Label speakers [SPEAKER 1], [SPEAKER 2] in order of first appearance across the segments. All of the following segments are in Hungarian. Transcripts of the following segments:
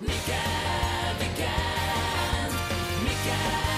[SPEAKER 1] Mikkel, Mikkel, Mikkel, Mikkel.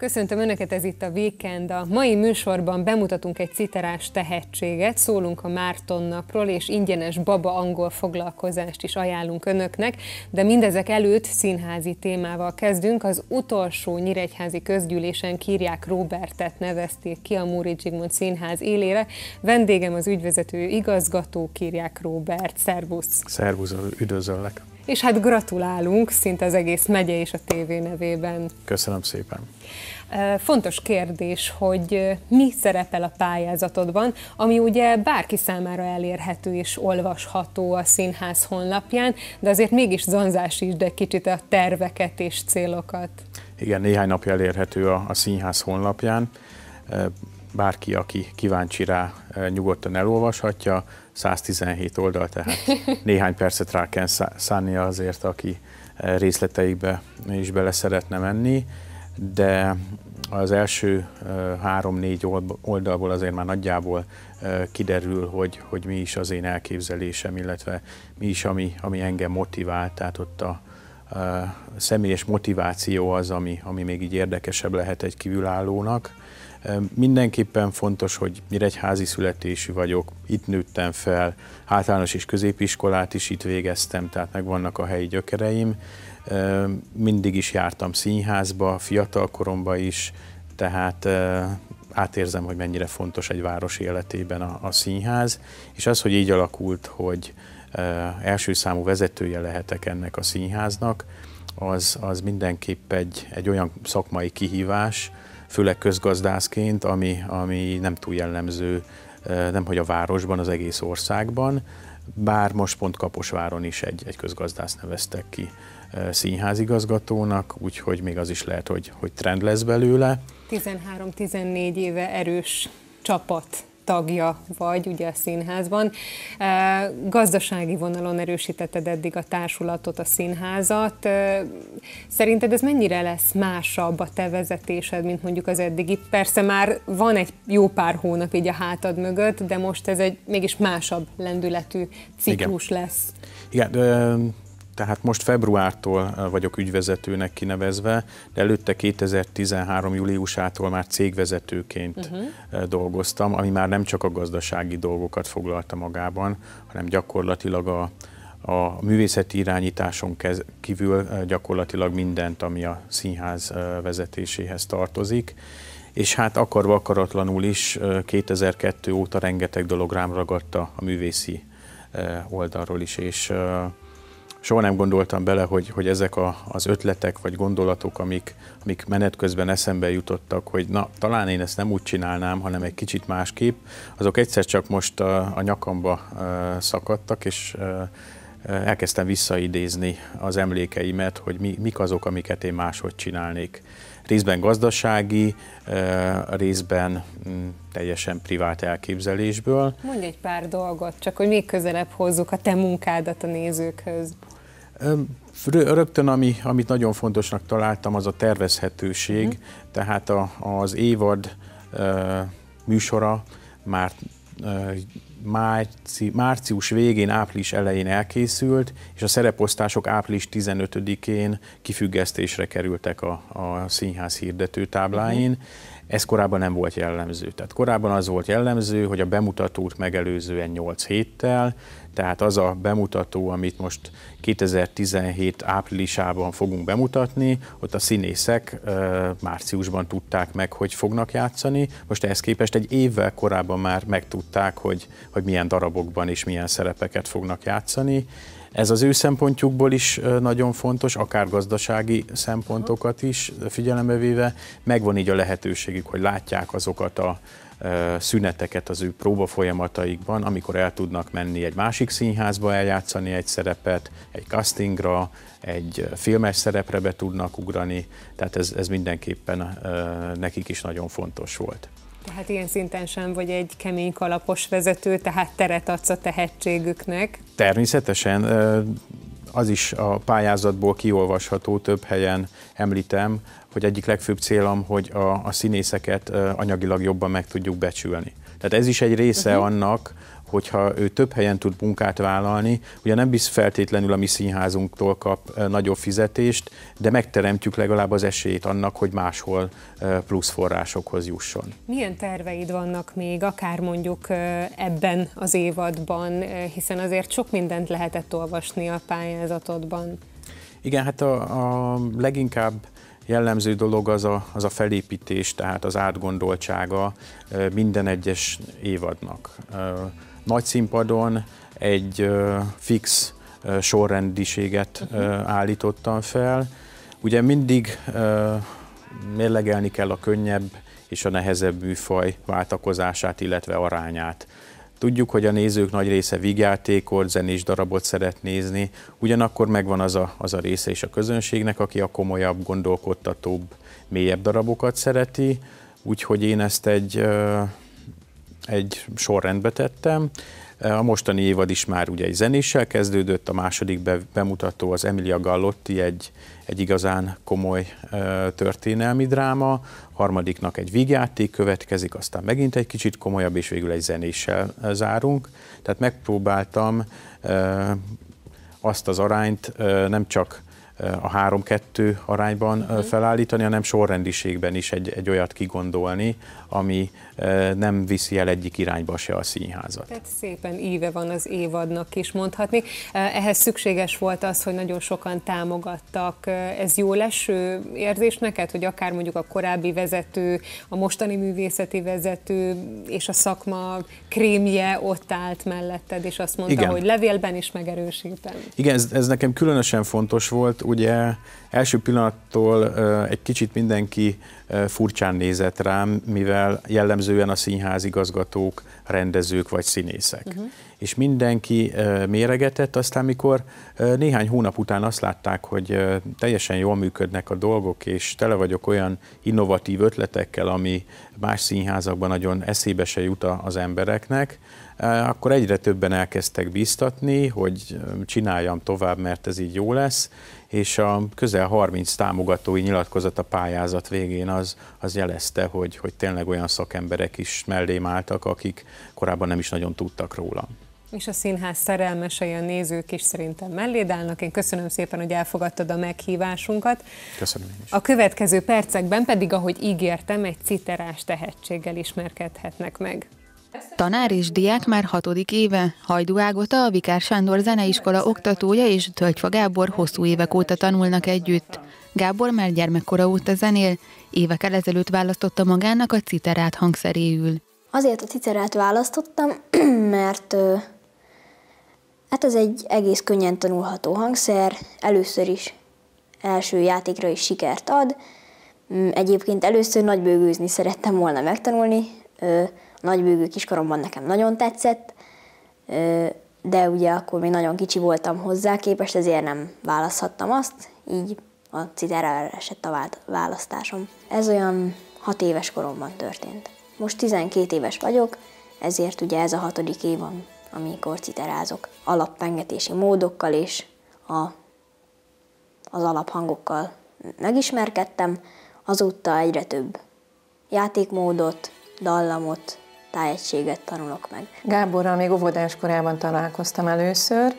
[SPEAKER 2] Köszöntöm Önöket, ez itt a Weekend. A mai műsorban bemutatunk egy citerás tehetséget, szólunk a Márton napról, és ingyenes baba-angol foglalkozást is ajánlunk Önöknek, de mindezek előtt színházi témával kezdünk. Az utolsó Nyíregyházi közgyűlésen Kírják Robertet nevezték ki a Múri Zsigmond Színház élére. Vendégem az ügyvezető igazgató Kírják Robert. Szervusz!
[SPEAKER 3] Szervusz, üdvözöllek.
[SPEAKER 2] És hát gratulálunk szinte az egész megye és a tévé nevében.
[SPEAKER 3] Köszönöm szépen.
[SPEAKER 2] Fontos kérdés, hogy mi szerepel a pályázatodban, ami ugye bárki számára elérhető és olvasható a színház honlapján, de azért mégis zanzás is, de kicsit a terveket és célokat.
[SPEAKER 3] Igen, néhány napja elérhető a, a színház honlapján. Bárki, aki kíváncsi rá, nyugodtan elolvashatja. 117 oldal, tehát néhány percet rá kell szánnia azért, aki részleteikbe is bele szeretne menni, de az első három-négy oldalból azért már nagyjából kiderül, hogy, hogy mi is az én elképzelésem, illetve mi is, ami, ami engem motivál, tehát ott a, a személyes motiváció az, ami, ami még így érdekesebb lehet egy kívülállónak. Mindenképpen fontos, hogy nyíregyházi születésű vagyok, itt nőttem fel, általános és középiskolát is itt végeztem, tehát megvannak a helyi gyökereim. Mindig is jártam színházba, fiatal koromban is, tehát átérzem, hogy mennyire fontos egy város életében a, a színház, és az, hogy így alakult, hogy első számú vezetője lehetek ennek a színháznak, az, az mindenképp egy, egy olyan szakmai kihívás, főleg közgazdászként, ami, ami nem túl jellemző, nem hogy a városban, az egész országban, bár most pont Kaposváron is egy, egy közgazdász neveztek ki színházigazgatónak, úgyhogy még az is lehet, hogy, hogy trend lesz belőle.
[SPEAKER 2] 13-14 éve erős csapat tagja vagy ugye a színházban. Gazdasági vonalon erősítetted eddig a társulatot, a színházat. Szerinted ez mennyire lesz másabb a te vezetésed, mint mondjuk az eddigi? Persze már van egy jó pár hónap így a hátad mögött, de most ez egy mégis másabb lendületű ciklus
[SPEAKER 3] Igen.
[SPEAKER 2] lesz.
[SPEAKER 3] Igen, de tehát most februártól vagyok ügyvezetőnek kinevezve, de előtte 2013. júliusától már cégvezetőként uh-huh. dolgoztam, ami már nem csak a gazdasági dolgokat foglalta magában, hanem gyakorlatilag a, a művészeti irányításon kez, kívül gyakorlatilag mindent, ami a színház vezetéséhez tartozik. És hát akarva akaratlanul is 2002 óta rengeteg dolog rám ragadta a művészi oldalról is, és soha nem gondoltam bele, hogy, hogy ezek a, az ötletek vagy gondolatok, amik, amik menet közben eszembe jutottak, hogy na, talán én ezt nem úgy csinálnám, hanem egy kicsit másképp, azok egyszer csak most a, a nyakamba szakadtak, és elkezdtem visszaidézni az emlékeimet, hogy mi, mik azok, amiket én máshogy csinálnék. Részben gazdasági, részben mm, teljesen privát elképzelésből.
[SPEAKER 2] Mondj egy pár dolgot, csak hogy még közelebb hozzuk a te munkádat a nézőkhöz.
[SPEAKER 3] Rögtön, ami, amit nagyon fontosnak találtam, az a tervezhetőség, uh-huh. tehát a, az évad műsora már márci, március végén, április elején elkészült, és a szereposztások április 15-én kifüggesztésre kerültek a, a színház hirdető tábláin. Uh-huh. Ez korábban nem volt jellemző. Tehát korábban az volt jellemző, hogy a bemutatót megelőzően 8 héttel, tehát az a bemutató, amit most 2017 áprilisában fogunk bemutatni, ott a színészek márciusban tudták meg, hogy fognak játszani. Most ehhez képest egy évvel korábban már megtudták, hogy, hogy milyen darabokban és milyen szerepeket fognak játszani. Ez az ő szempontjukból is nagyon fontos, akár gazdasági szempontokat is figyelembe véve, megvan így a lehetőségük, hogy látják azokat a szüneteket az ő próba folyamataikban, amikor el tudnak menni egy másik színházba eljátszani egy szerepet, egy castingra, egy filmes szerepre be tudnak ugrani, tehát ez, ez mindenképpen nekik is nagyon fontos volt.
[SPEAKER 2] Tehát ilyen szinten sem vagy egy kemény kalapos vezető, tehát teret adsz a tehetségüknek.
[SPEAKER 3] Természetesen az is a pályázatból kiolvasható, több helyen említem, hogy egyik legfőbb célom, hogy a, a színészeket anyagilag jobban meg tudjuk becsülni. Tehát ez is egy része uh-huh. annak, hogyha ő több helyen tud munkát vállalni, ugye nem bizt feltétlenül a mi színházunktól kap nagyobb fizetést, de megteremtjük legalább az esélyt annak, hogy máshol plusz forrásokhoz jusson.
[SPEAKER 2] Milyen terveid vannak még, akár mondjuk ebben az évadban, hiszen azért sok mindent lehetett olvasni a pályázatodban.
[SPEAKER 3] Igen, hát a, a leginkább jellemző dolog az a, az a felépítés, tehát az átgondoltsága minden egyes évadnak. Nagy színpadon egy fix sorrendiséget ö, állítottam fel. Ugye mindig mérlegelni kell a könnyebb és a nehezebb műfaj váltakozását, illetve arányát. Tudjuk, hogy a nézők nagy része vígjátékot, zenés darabot szeret nézni, ugyanakkor megvan az a, az a része is a közönségnek, aki a komolyabb, gondolkodtatóbb, mélyebb darabokat szereti, úgyhogy én ezt egy, egy sorrendbe tettem. A mostani évad is már ugye egy zenéssel kezdődött, a második be, bemutató az Emilia Gallotti, egy, egy igazán komoly történelmi dráma, harmadiknak egy vígjáték következik, aztán megint egy kicsit komolyabb, és végül egy zenéssel zárunk. Tehát megpróbáltam azt az arányt nem csak a három-kettő arányban ö, felállítani, hanem sorrendiségben is egy, egy olyat kigondolni, ami nem viszi el egyik irányba se a színházat.
[SPEAKER 2] Tehát szépen íve van az évadnak is mondhatni. Ehhez szükséges volt az, hogy nagyon sokan támogattak. Ez jó leső érzés neked, hogy akár mondjuk a korábbi vezető, a mostani művészeti vezető és a szakma krémje ott állt melletted, és azt mondta,
[SPEAKER 3] Igen.
[SPEAKER 2] hogy levélben is megerősítem.
[SPEAKER 3] Igen, ez, ez nekem különösen fontos volt. Ugye első pillanattól egy kicsit mindenki furcsán nézett rám, mivel jellemzően a színházigazgatók, rendezők vagy színészek. Uh-huh. És mindenki méregetett, aztán mikor néhány hónap után azt látták, hogy teljesen jól működnek a dolgok, és tele vagyok olyan innovatív ötletekkel, ami más színházakban nagyon eszébe se jut az embereknek, akkor egyre többen elkezdtek bíztatni, hogy csináljam tovább, mert ez így jó lesz, és a közel 30 támogatói nyilatkozat a pályázat végén az, az jelezte, hogy, hogy tényleg olyan szakemberek is mellém álltak, akik korábban nem is nagyon tudtak róla.
[SPEAKER 2] És a színház szerelmesei, a nézők is szerintem melléd állnak. Én köszönöm szépen, hogy elfogadtad a meghívásunkat.
[SPEAKER 3] Köszönöm én is.
[SPEAKER 2] A következő percekben pedig, ahogy ígértem, egy citerás tehetséggel ismerkedhetnek meg.
[SPEAKER 4] Tanár és diák már hatodik éve. Hajdú Ágota, a Vikár Sándor Zeneiskola oktatója és Tölgyfa Gábor hosszú évek óta tanulnak együtt. Gábor már gyermekkora óta zenél, évekkel ezelőtt választotta magának a citerát hangszeréül.
[SPEAKER 5] Azért a cicerát választottam, mert hát ez egy egész könnyen tanulható hangszer, először is első játékra is sikert ad. Mm, Egyébként először nagybőgőzni szerettem volna megtanulni, nagybőgő kiskoromban nekem nagyon tetszett, de ugye akkor még nagyon kicsi voltam hozzá képest, ezért nem választhattam azt, így a citerára esett a választásom. Ez olyan hat éves koromban történt. Most 12 éves vagyok, ezért ugye ez a hatodik évam, amikor citerázok. Alappengetési módokkal és a, az alaphangokkal megismerkedtem, azóta egyre több játékmódot, dallamot, tájegységet tanulok meg.
[SPEAKER 6] Gáborral még óvodás korában találkoztam először,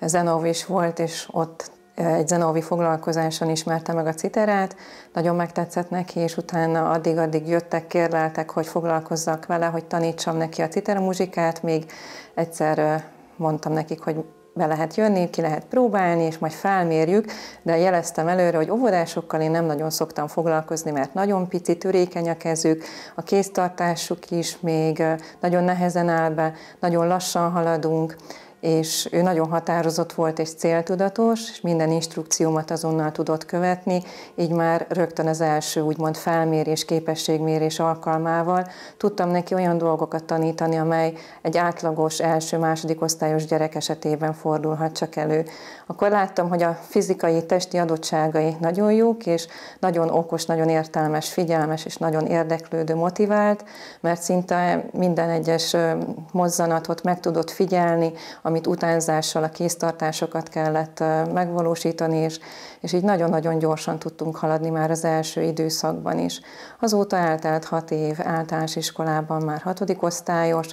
[SPEAKER 6] Zenov is volt, és ott egy Zenovi foglalkozáson ismerte meg a citerát, nagyon megtetszett neki, és utána addig-addig jöttek, kérleltek, hogy foglalkozzak vele, hogy tanítsam neki a citeramuzsikát, még egyszer mondtam nekik, hogy be lehet jönni, ki lehet próbálni, és majd felmérjük, de jeleztem előre, hogy óvodásokkal én nem nagyon szoktam foglalkozni, mert nagyon pici, törékeny a kezük, a kéztartásuk is még nagyon nehezen áll be, nagyon lassan haladunk, és ő nagyon határozott volt és céltudatos, és minden instrukciómat azonnal tudott követni, így már rögtön az első úgymond felmérés, képességmérés alkalmával tudtam neki olyan dolgokat tanítani, amely egy átlagos első-második osztályos gyerek esetében fordulhat csak elő. Akkor láttam, hogy a fizikai, testi adottságai nagyon jók, és nagyon okos, nagyon értelmes, figyelmes és nagyon érdeklődő, motivált, mert szinte minden egyes mozzanatot meg tudott figyelni, amit utánzással a kéztartásokat kellett megvalósítani, és, és így nagyon-nagyon gyorsan tudtunk haladni már az első időszakban is. Azóta eltelt hat év általános iskolában, már hatodik osztályos,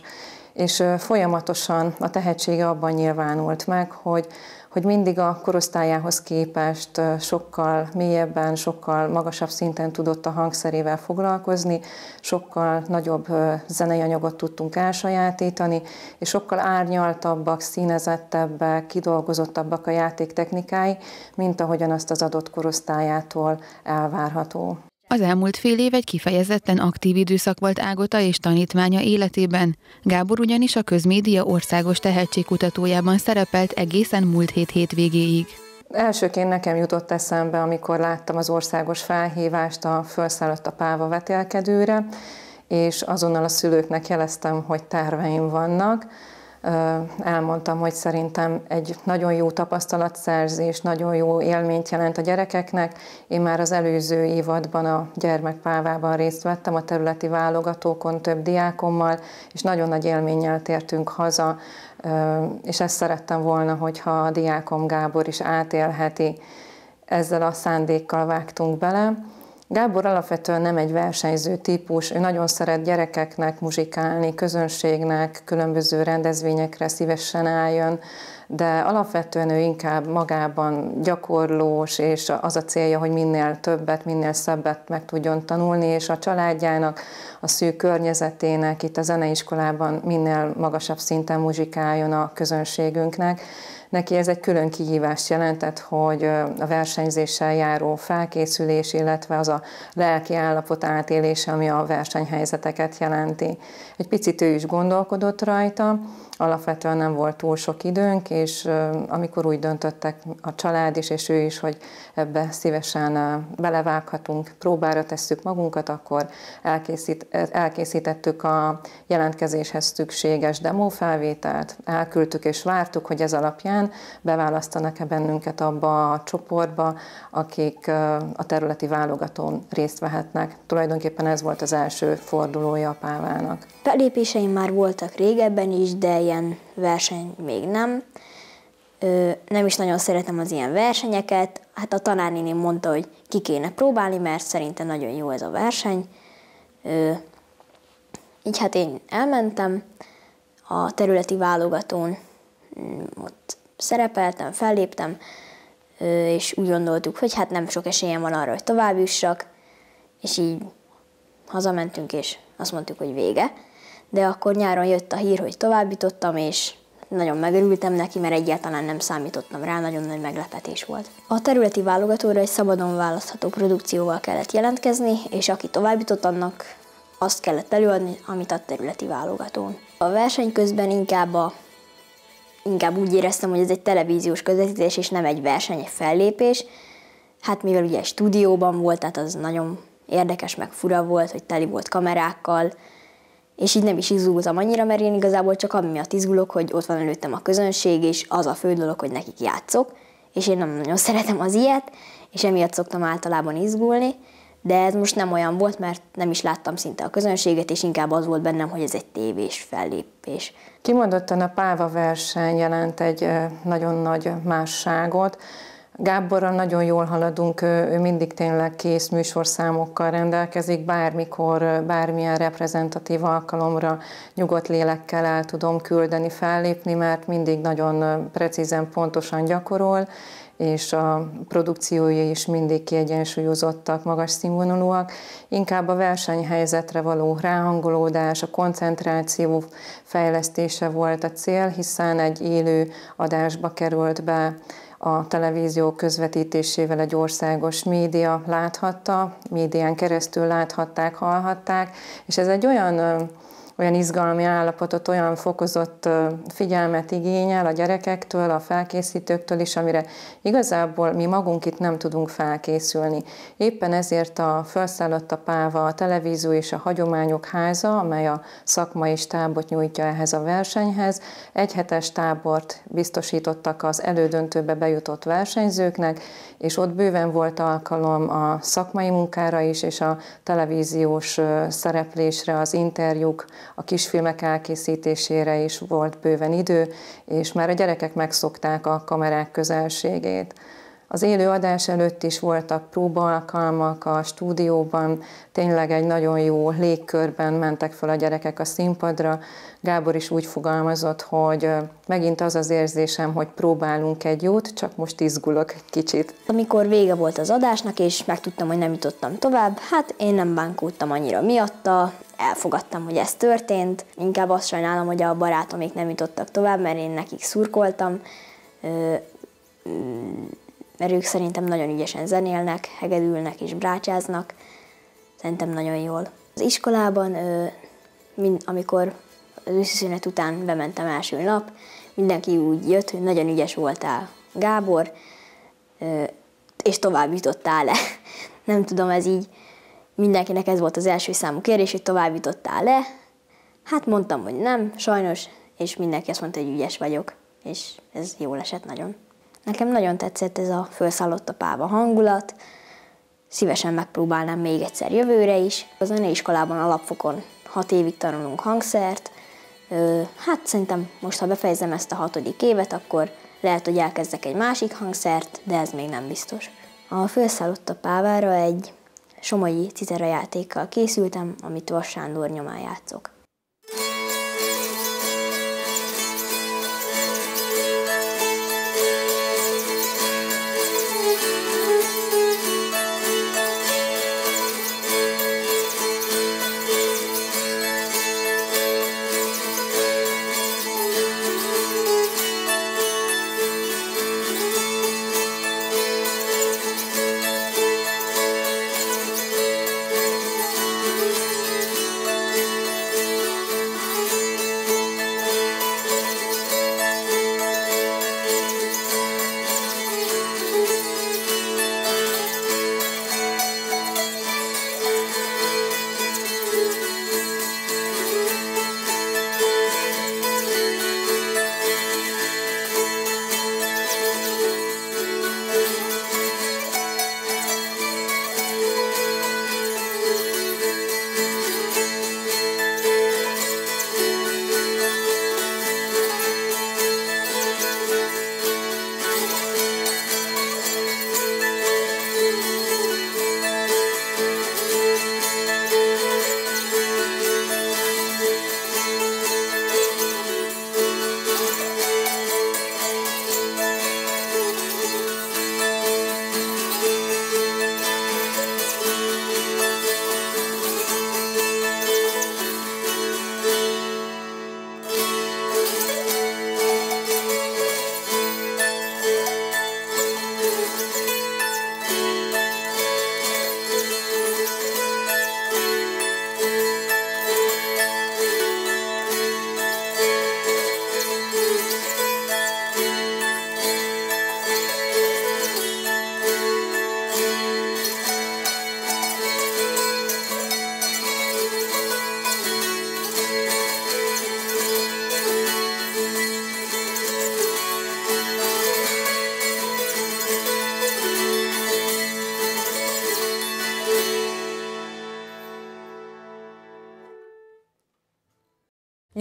[SPEAKER 6] és folyamatosan a tehetsége abban nyilvánult meg, hogy hogy mindig a korosztályához képest sokkal mélyebben, sokkal magasabb szinten tudott a hangszerével foglalkozni, sokkal nagyobb zenei anyagot tudtunk elsajátítani, és sokkal árnyaltabbak, színezettebbek, kidolgozottabbak a játéktechnikái, mint ahogyan azt az adott korosztályától elvárható.
[SPEAKER 4] Az elmúlt fél év egy kifejezetten aktív időszak volt Ágota és tanítmánya életében. Gábor ugyanis a közmédia országos tehetségkutatójában szerepelt egészen múlt hét hétvégéig.
[SPEAKER 6] Elsőként nekem jutott eszembe, amikor láttam az országos felhívást a felszállott a Páva vetélkedőre, és azonnal a szülőknek jeleztem, hogy terveim vannak, elmondtam, hogy szerintem egy nagyon jó tapasztalatszerzés, nagyon jó élményt jelent a gyerekeknek. Én már az előző évadban a gyermekpávában részt vettem, a területi válogatókon több diákommal, és nagyon nagy élménnyel tértünk haza, és ezt szerettem volna, hogyha a diákom Gábor is átélheti. Ezzel a szándékkal vágtunk bele. Gábor alapvetően nem egy versenyző típus, ő nagyon szeret gyerekeknek muzsikálni, közönségnek, különböző rendezvényekre szívesen álljon, de alapvetően ő inkább magában gyakorlós, és az a célja, hogy minél többet, minél szebbet meg tudjon tanulni, és a családjának, a szűk környezetének, itt a zeneiskolában minél magasabb szinten muzsikáljon a közönségünknek. Neki ez egy külön kihívást jelentett, hogy a versenyzéssel járó felkészülés, illetve az a lelki állapot átélése, ami a versenyhelyzeteket jelenti. Egy picit ő is gondolkodott rajta, alapvetően nem volt túl sok időnk, és amikor úgy döntöttek a család is, és ő is, hogy ebbe szívesen belevághatunk, próbára tesszük magunkat, akkor elkészít, elkészítettük a jelentkezéshez szükséges demófelvételt, elküldtük és vártuk, hogy ez alapján beválasztanak-e bennünket abba a csoportba, akik a területi válogatón részt vehetnek. Tulajdonképpen ez volt az első fordulója a Pávának.
[SPEAKER 5] Belépéseim már voltak régebben is, de ilyen verseny még nem. Nem is nagyon szeretem az ilyen versenyeket. Hát a tanárnéni mondta, hogy ki kéne próbálni, mert szerintem nagyon jó ez a verseny. Így hát én elmentem a területi válogatón, mm, ott szerepeltem, felléptem, és úgy gondoltuk, hogy hát nem sok esélyem van arra, hogy tovább jussak, és így hazamentünk, és azt mondtuk, hogy vége de akkor nyáron jött a hír, hogy továbbítottam, és nagyon megörültem neki, mert egyáltalán nem számítottam rá, nagyon nagy meglepetés volt. A területi válogatóra egy szabadon választható produkcióval kellett jelentkezni, és aki továbbított, annak azt kellett előadni, amit a területi válogatón. A verseny közben inkább, a, inkább úgy éreztem, hogy ez egy televíziós közvetítés, és nem egy verseny, egy fellépés. Hát mivel ugye stúdióban volt, tehát az nagyon érdekes, meg fura volt, hogy teli volt kamerákkal, és így nem is izgultam annyira, mert én igazából csak amiatt izgulok, hogy ott van előttem a közönség, és az a fő dolog, hogy nekik játszok, és én nem nagyon szeretem az ilyet, és emiatt szoktam általában izgulni, de ez most nem olyan volt, mert nem is láttam szinte a közönséget, és inkább az volt bennem, hogy ez egy tévés fellépés.
[SPEAKER 6] Kimondottan a Páva verseny jelent egy nagyon nagy másságot, Gáborral nagyon jól haladunk, ő mindig tényleg kész műsorszámokkal rendelkezik, bármikor, bármilyen reprezentatív alkalomra nyugodt lélekkel el tudom küldeni, fellépni, mert mindig nagyon precízen, pontosan gyakorol, és a produkciói is mindig kiegyensúlyozottak, magas színvonalúak. Inkább a versenyhelyzetre való ráhangolódás, a koncentráció fejlesztése volt a cél, hiszen egy élő adásba került be a televízió közvetítésével egy országos média láthatta, médián keresztül láthatták, hallhatták, és ez egy olyan olyan izgalmi állapotot, olyan fokozott figyelmet igényel a gyerekektől, a felkészítőktől is, amire igazából mi magunk itt nem tudunk felkészülni. Éppen ezért a felszállott a páva, a televízió és a hagyományok háza, amely a szakmai stábot nyújtja ehhez a versenyhez, egyhetes tábort biztosítottak az elődöntőbe bejutott versenyzőknek, és ott bőven volt alkalom a szakmai munkára is, és a televíziós szereplésre, az interjúk, a kisfilmek elkészítésére is volt bőven idő, és már a gyerekek megszokták a kamerák közelségét. Az élő adás előtt is voltak próbaalkalmak a stúdióban, tényleg egy nagyon jó légkörben mentek fel a gyerekek a színpadra. Gábor is úgy fogalmazott, hogy megint az az érzésem, hogy próbálunk egy jót, csak most izgulok egy kicsit.
[SPEAKER 5] Amikor vége volt az adásnak, és megtudtam, hogy nem jutottam tovább, hát én nem bánkódtam annyira miatta, elfogadtam, hogy ez történt. Inkább azt sajnálom, hogy a barátomik nem jutottak tovább, mert én nekik szurkoltam mert ők szerintem nagyon ügyesen zenélnek, hegedülnek és brácsáznak, szerintem nagyon jól. Az iskolában, mind, amikor az őszi szünet után bementem első nap, mindenki úgy jött, hogy nagyon ügyes voltál, Gábor, és tovább jutottál le. Nem tudom, ez így mindenkinek ez volt az első számú kérdés, hogy tovább jutottál le. Hát mondtam, hogy nem, sajnos, és mindenki azt mondta, hogy ügyes vagyok, és ez jól esett nagyon. Nekem nagyon tetszett ez a felszállott a páva hangulat, szívesen megpróbálnám még egyszer jövőre is. A zeneiskolában alapfokon hat évig tanulunk hangszert, hát szerintem most, ha befejezem ezt a hatodik évet, akkor lehet, hogy elkezdek egy másik hangszert, de ez még nem biztos. A felszállott a pávára egy somogyi citera készültem, amit Vas Sándor nyomán játszok.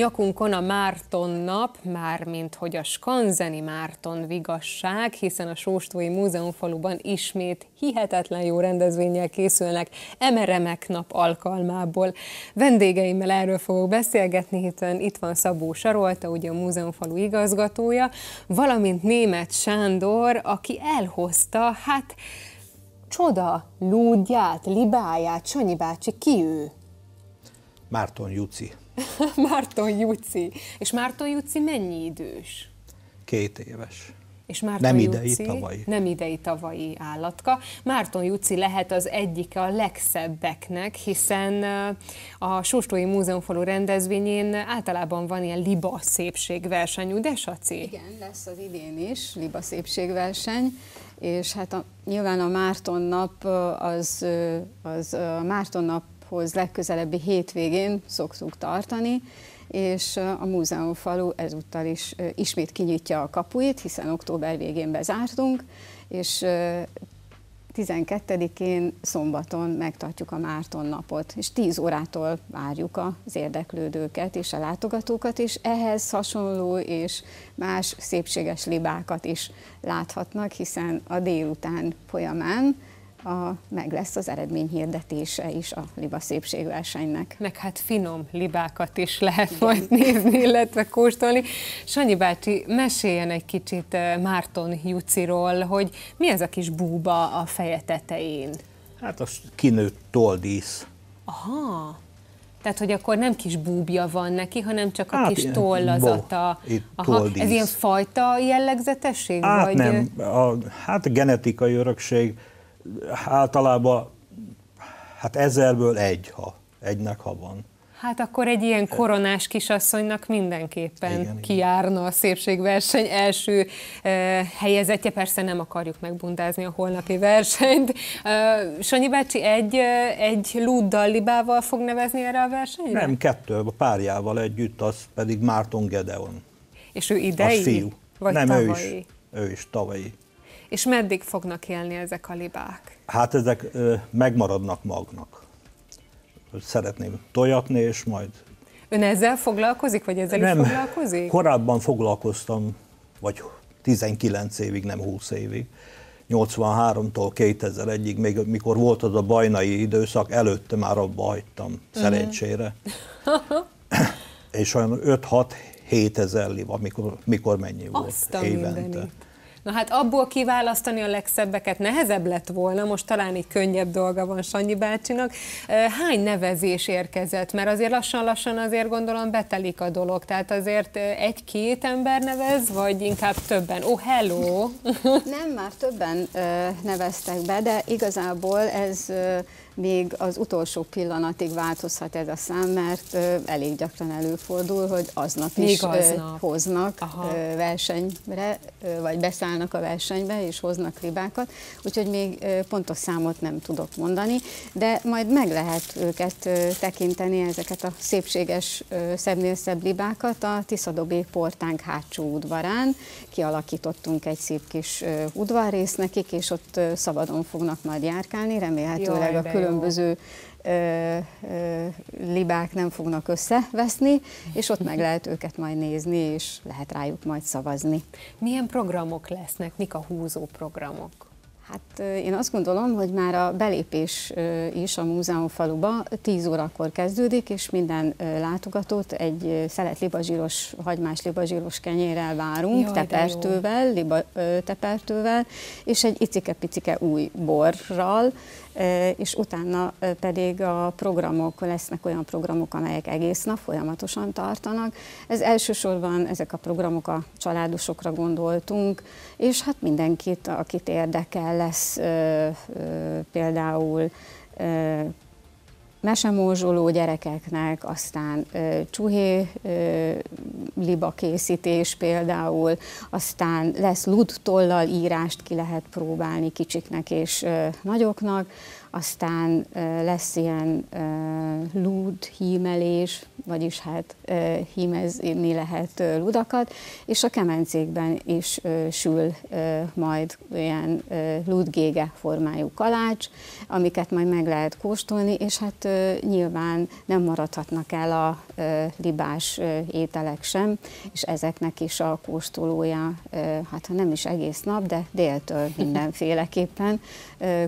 [SPEAKER 2] Nyakunkon a Márton nap, mármint hogy a Skanzeni Márton vigasság, hiszen a Sóstói Múzeumfaluban ismét hihetetlen jó rendezvényel készülnek Emeremek nap alkalmából. Vendégeimmel erről fogok beszélgetni, hiszen itt van Szabó Sarolta, ugye a Múzeumfalu igazgatója, valamint német Sándor, aki elhozta, hát csoda lúdját, libáját, Sanyi bácsi, ki ő?
[SPEAKER 7] Márton Juci.
[SPEAKER 2] Márton Juci. És Márton Juci mennyi idős?
[SPEAKER 7] Két éves.
[SPEAKER 2] És Márton
[SPEAKER 7] Nem
[SPEAKER 2] Juci,
[SPEAKER 7] idei, tavalyi.
[SPEAKER 2] Nem idei, tavalyi állatka. Márton Juci lehet az egyike a legszebbeknek, hiszen a Sóstói Múzeumfalu rendezvényén általában van ilyen liba szépségverseny, ugye Saci?
[SPEAKER 8] Igen, lesz az idén is Liba szépségverseny, és hát a, nyilván a Márton nap az, az a Márton naphoz legközelebbi hétvégén szoktuk tartani, és a múzeumfalu ezúttal is ismét kinyitja a kapuit, hiszen október végén bezártunk, és ö, 12-én szombaton megtartjuk a Márton napot, és 10 órától várjuk az érdeklődőket és a látogatókat is. Ehhez hasonló és más szépséges libákat is láthatnak, hiszen a délután folyamán a, meg lesz az eredményhirdetése is a liba szépségversenynek.
[SPEAKER 2] Meg hát finom libákat is lehet majd nézni, illetve kóstolni. Sanyi bácsi, meséljen egy kicsit eh, Márton Juciról, hogy mi ez a kis búba a feje tetején?
[SPEAKER 7] Hát az kinőtt toldísz.
[SPEAKER 2] Aha, tehát, hogy akkor nem kis búbja van neki, hanem csak a
[SPEAKER 7] Hát
[SPEAKER 2] kis tollazata.
[SPEAKER 7] bo-
[SPEAKER 2] Aha,
[SPEAKER 7] tolldísz.
[SPEAKER 2] ez ilyen fajta jellegzetesség?
[SPEAKER 7] Hát
[SPEAKER 2] vagy...
[SPEAKER 7] nem, a, hát a genetikai örökség általában hát ezerből egy, ha egynek ha van.
[SPEAKER 2] Hát akkor egy ilyen koronás kisasszonynak mindenképpen
[SPEAKER 7] Igen,
[SPEAKER 2] igen,
[SPEAKER 7] igen.
[SPEAKER 2] a szépségverseny első eh, helyezetje. Persze nem akarjuk megbundázni a holnapi versenyt. Eh, Sanyi bácsi egy, eh, egy lúddal libával fog nevezni erre a versenyre?
[SPEAKER 7] Nem, kettő, a párjával együtt, az pedig Márton Gedeon.
[SPEAKER 2] És ő
[SPEAKER 7] Az
[SPEAKER 2] idei?
[SPEAKER 7] fiú.
[SPEAKER 2] Vagy
[SPEAKER 7] nem,
[SPEAKER 2] tavalyi?
[SPEAKER 7] ő is. Ő is, tavalyi.
[SPEAKER 2] És meddig fognak élni ezek a libák?
[SPEAKER 7] Hát ezek ö, megmaradnak magnak. Szeretném tojatni, és majd
[SPEAKER 2] Ön ezzel foglalkozik, vagy ezzel
[SPEAKER 7] nem,
[SPEAKER 2] is foglalkozik?
[SPEAKER 7] korábban foglalkoztam, vagy 19 évig, nem 20 évig, 83-tól 2001-ig, még mikor volt az a bajnai időszak, előtte már abba hagytam,
[SPEAKER 2] Mhm.
[SPEAKER 7] szerencsére. És olyan 5-6-7 ezer liba, mikor, mikor mennyi volt
[SPEAKER 2] Azt a
[SPEAKER 7] évente.
[SPEAKER 2] mindenit. Na hát abból kiválasztani a legszebbeket nehezebb lett volna, most talán egy könnyebb dolga van Sanyi bácsinak. Hány nevezés érkezett? Mert azért lassan-lassan azért gondolom betelik a dolog, tehát azért egy-két ember nevez, vagy inkább többen? Oh, hello!
[SPEAKER 8] Nem, már többen neveztek be, de igazából ez még az utolsó pillanatig változhat ez a szám, mert elég gyakran előfordul, hogy aznap
[SPEAKER 2] Még
[SPEAKER 8] is
[SPEAKER 2] aznap.
[SPEAKER 8] hoznak
[SPEAKER 2] Aha.
[SPEAKER 8] versenyre, vagy beszállnak a versenybe, és hoznak libákat, úgyhogy még pontos számot nem tudok mondani, de majd meg lehet őket tekinteni, ezeket a szépséges, szebbnél szebb libákat a Tiszadobé portánk hátsó udvarán. Kialakítottunk egy szép kis ö, udvarrész nekik, és ott szabadon fognak majd járkálni, remélhetőleg
[SPEAKER 2] Jaj,
[SPEAKER 8] a
[SPEAKER 2] jó.
[SPEAKER 8] Különböző ö, ö, libák nem fognak összeveszni, és ott meg lehet őket majd nézni, és lehet rájuk majd szavazni.
[SPEAKER 2] Milyen programok lesznek? Mik a húzó programok?
[SPEAKER 8] Hát én azt gondolom, hogy már a belépés is a múzeumfaluba 10 órakor kezdődik, és minden látogatót egy szelet libazsíros, hagymás libazsíros kenyérrel várunk,
[SPEAKER 2] Jaj,
[SPEAKER 8] tepertővel, liba, tepertővel, és egy icike-picike új borral, és utána pedig a programok, lesznek olyan programok, amelyek egész nap folyamatosan tartanak. Ez elsősorban ezek a programok a családosokra gondoltunk, és hát mindenkit, akit érdekel, lesz például mesemózsoló gyerekeknek, aztán ö, csuhé liba készítés például, aztán lesz lud tollal írást ki lehet próbálni kicsiknek és nagyoknak, aztán lesz ilyen lúd hímelés, vagyis hát hímezni lehet ludakat, és a kemencékben is sül majd ilyen ludgége formájú kalács, amiket majd meg lehet kóstolni, és hát nyilván nem maradhatnak el a libás ételek sem, és ezeknek is a kóstolója, hát ha nem is egész nap, de déltől mindenféleképpen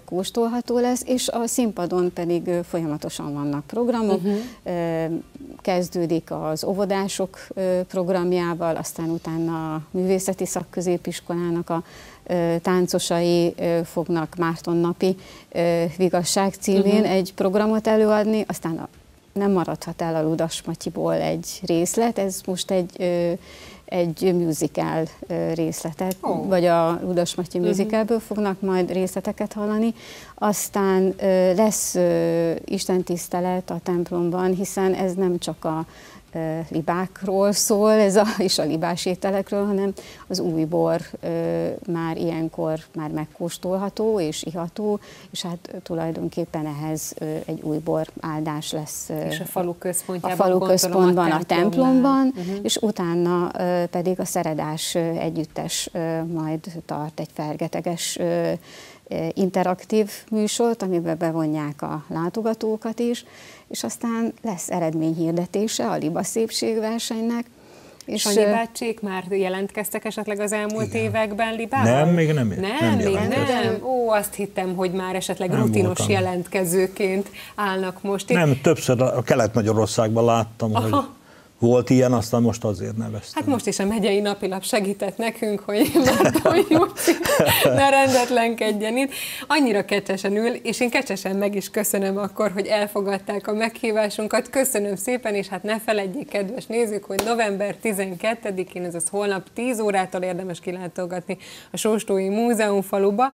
[SPEAKER 8] kóstolható lesz, és a színpadon pedig folyamatosan vannak programok, uh-huh. kezdődik az óvodások programjával, aztán utána a művészeti szakközépiskolának a táncosai fognak Márton napi vigasság címén uh-huh. egy programot előadni, aztán a, nem maradhat el a Ludas Matyiból egy részlet, ez most egy egy musical részletet,
[SPEAKER 2] Ó.
[SPEAKER 8] vagy a Ludas Matyi musicalből fognak majd részleteket hallani. Aztán lesz ö, istentisztelet a templomban, hiszen ez nem csak a libákról szól, ez a, és a libás ételekről, hanem az új bor már ilyenkor már megkóstolható és iható, és hát tulajdonképpen ehhez egy új bor áldás lesz.
[SPEAKER 2] És a falu
[SPEAKER 8] a
[SPEAKER 2] központjában,
[SPEAKER 8] falu
[SPEAKER 2] gondolom,
[SPEAKER 8] központban, a templomban,
[SPEAKER 2] Mhm.
[SPEAKER 8] és utána pedig a Szeredás együttes majd tart egy fergeteges interaktív műsort, amiben bevonják a látogatókat is, és aztán lesz eredményhirdetése a Liba szépségversenynek.
[SPEAKER 2] És Sanyi bácsék már jelentkeztek esetleg az elmúlt Igen. években Libában?
[SPEAKER 7] Nem, még nem-
[SPEAKER 2] Nem,
[SPEAKER 7] nem
[SPEAKER 2] még nem. Ó, azt hittem, hogy már esetleg
[SPEAKER 7] Nem
[SPEAKER 2] rutinos
[SPEAKER 7] voltam.
[SPEAKER 2] jelentkezőként állnak most itt.
[SPEAKER 7] Nem, többször a Kelet-Magyarországban láttam, hogy
[SPEAKER 2] Aha.
[SPEAKER 7] Volt ilyen, aztán most azért neveztem.
[SPEAKER 2] Hát most is a megyei napilap segített nekünk, hogy Márton Júci ne rendetlenkedjen itt. Annyira kecsesen ül, és én kecsesen meg is köszönöm akkor, hogy elfogadták a meghívásunkat. Köszönöm szépen, és hát ne feledjék, kedves nézők, hogy november 12-én, azaz holnap 10 órától érdemes kilátogatni a Sóstói Múzeumfaluba.